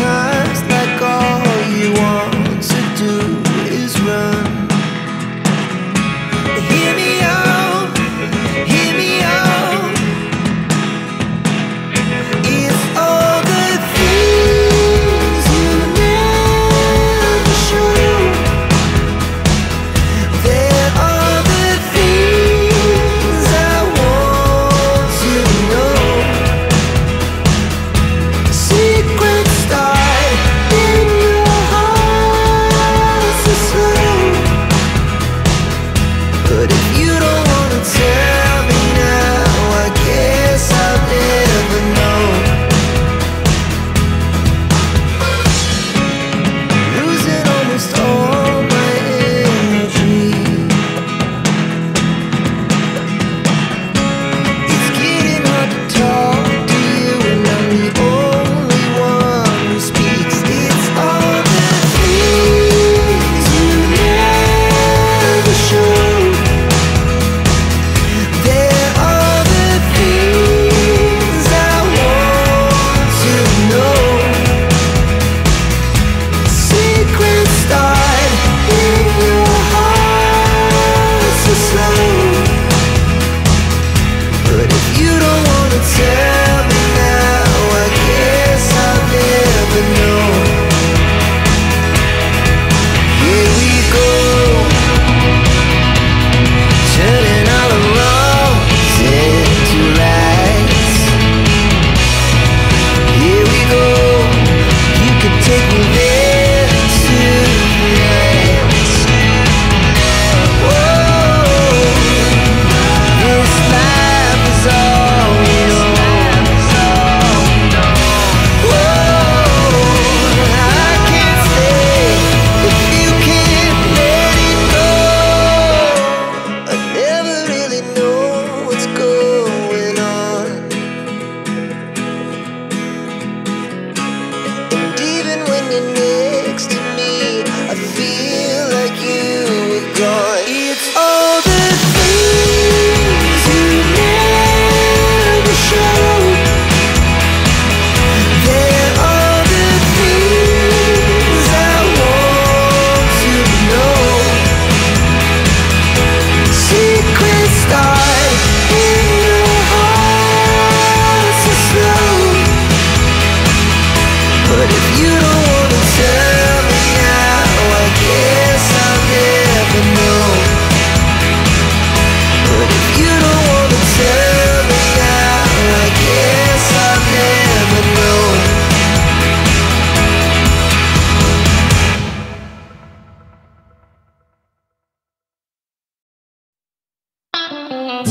time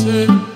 mountain